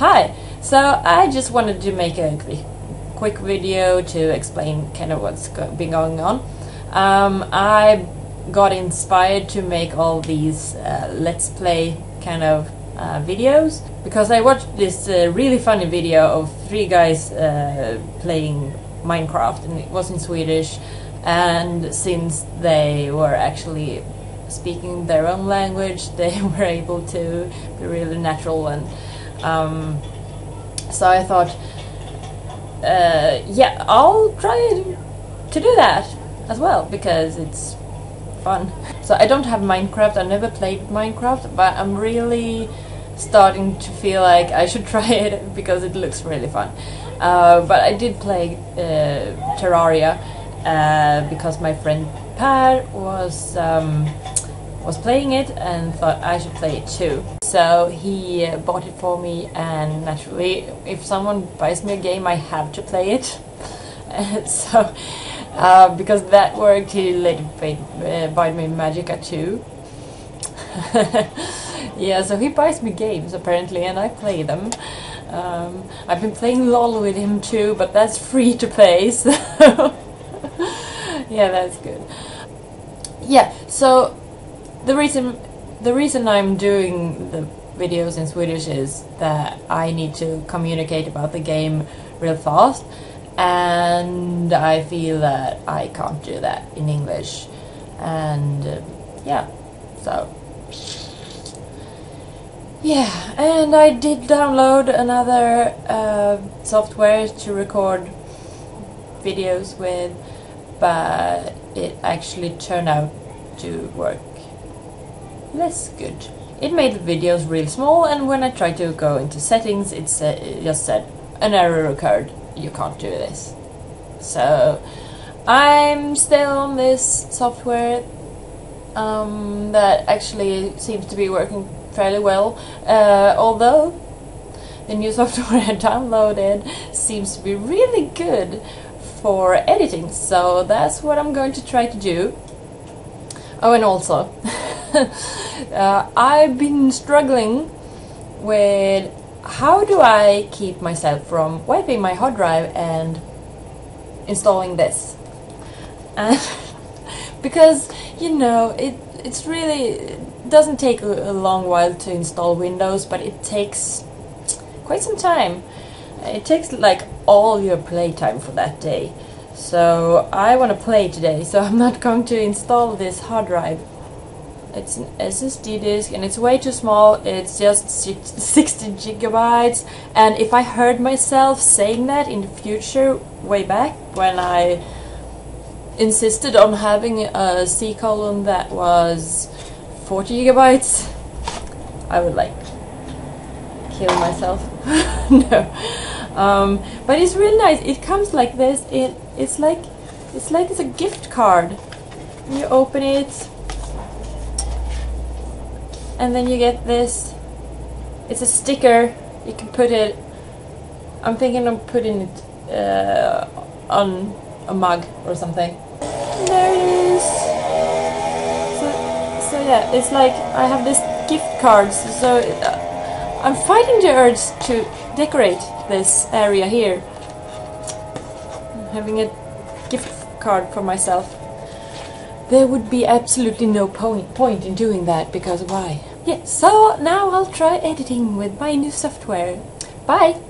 Hi! So I just wanted to make a quick, video to explain kind of what's go been going on. Um, I got inspired to make all these uh, let's play kind of uh, videos because I watched this uh, really funny video of three guys uh, playing Minecraft and it was in Swedish and since they were actually speaking their own language they were able to be really natural and um, so I thought uh, yeah I'll try to do that as well because it's fun. So I don't have Minecraft. I never played Minecraft but I'm really starting to feel like I should try it because it looks really fun. Uh, but I did play uh, Terraria uh, because my friend Per was um, was playing it and thought I should play it too. So he bought it for me, and naturally, if someone buys me a game, I have to play it. so uh, because that worked, he later paid, uh, bought me Magicka too. yeah, so he buys me games apparently, and I play them. Um, I've been playing LOL with him too, but that's free to play. So yeah, that's good. Yeah, so the reason the reason I'm doing the videos in Swedish is that I need to communicate about the game real fast, and I feel that I can't do that in English, and uh, yeah, so. Yeah, and I did download another uh, software to record videos with, but it actually turned out to work less good. It made the videos real small, and when I tried to go into settings, it, sa it just said an error occurred. You can't do this. So I'm still on this software um, that actually seems to be working fairly well, uh, although the new software I downloaded seems to be really good for editing, so that's what I'm going to try to do. Oh, and also, uh, I've been struggling with how do I keep myself from wiping my hard drive and installing this. And because, you know, it it's really it doesn't take a, long while to install Windows, but it takes quite some time. It takes like all your playtime for that day. So I want to play today, so I'm not going to install this hard drive. It's an SSD disk and it's way too small, it's just 60 gigabytes. And if I heard myself saying that in the future, way back when I insisted on having a C column that was 40 gigabytes, I would like kill myself. no. Um, but it's really nice. It comes like this. It it's like it's like it's a gift card. You open it, and then you get this. It's a sticker. You can put it. I'm thinking of putting it uh, on a mug or something. There it is. So, so yeah, it's like I have this gift cards. So uh, I'm fighting the urge to decorate this area here. I'm having a gift card for myself. There would be absolutely no point in doing that because why? Yeah, so now I'll try editing with my new software. Bye!